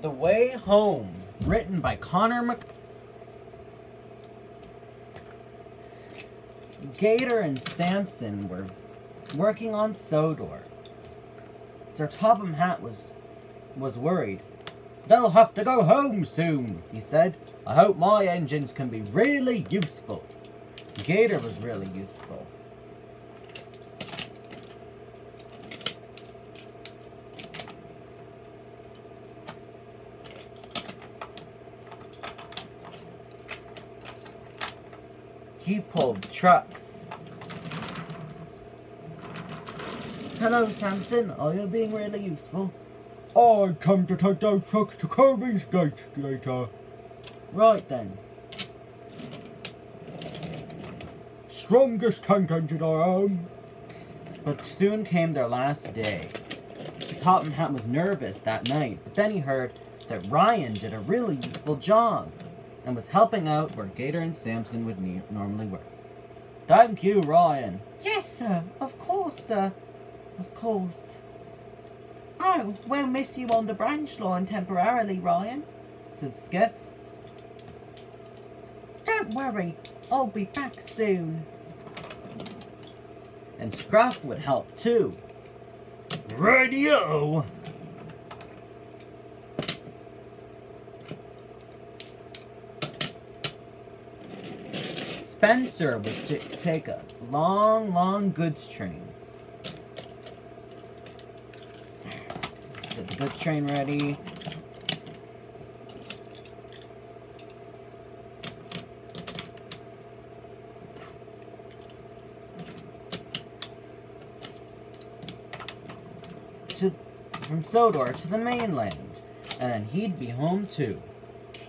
The Way Home, written by Connor Mc... Gator and Samson were working on Sodor. Sir Topham Hatt was, was worried. They'll have to go home soon, he said. I hope my engines can be really useful. Gator was really useful. He pulled trucks. Hello, Samson. Are you being really useful? I come to take those trucks to Kirby's Gate, Gator. Right then. Strongest tank engine I own. But soon came their last day. Hatt was nervous that night, but then he heard that Ryan did a really useful job and was helping out where Gator and Samson would normally work. Thank you, Ryan. Yes, sir. Of course, sir. Of course. Oh, we'll miss you on the branch line temporarily, Ryan, said Skiff. Don't worry, I'll be back soon. And Scruff would help too. Radio! Spencer was to take a long, long goods train. Let's get the goods train ready. To, from Sodor to the mainland, and he'd be home too.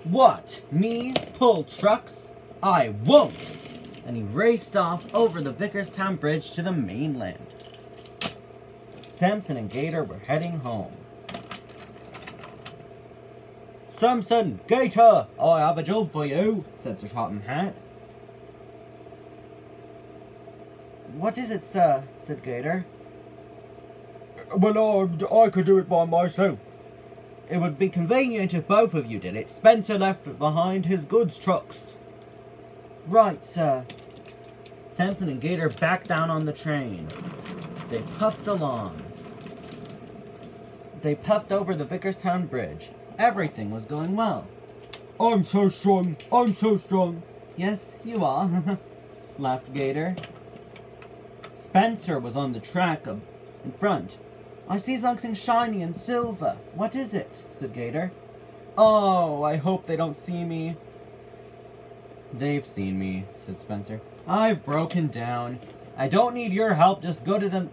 What? Me? Pull trucks? I won't! and he raced off over the Vicarstown Bridge to the mainland. Samson and Gator were heading home. Samson, Gator, I have a job for you, said Sir Topham Hatt. What is it, sir? said Gator. Well, I, I could do it by myself. It would be convenient if both of you did it. Spencer left behind his goods trucks. Right, sir. Samson and Gator backed down on the train. They puffed along. They puffed over the Vicarstown Bridge. Everything was going well. I'm so strong. I'm so strong. Yes, you are, laughed Gator. Spencer was on the track in front. I see something shiny and silver. What is it? said Gator. Oh, I hope they don't see me. They've seen me, said Spencer. I've broken down. I don't need your help. Just go to the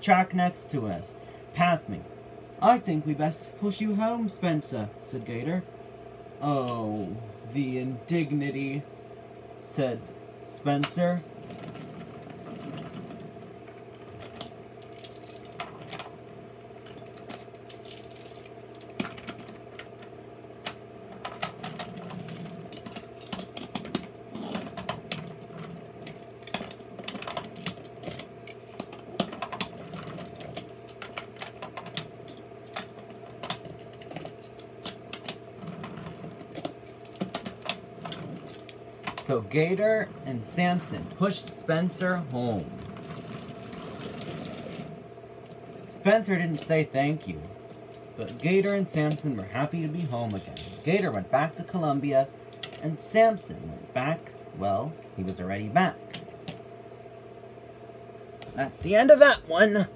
track next to us. Pass me. I think we best push you home, Spencer, said Gator. Oh, the indignity, said Spencer. So Gator and Samson pushed Spencer home. Spencer didn't say thank you, but Gator and Samson were happy to be home again. Gator went back to Columbia, and Samson went back, well, he was already back. That's the end of that one.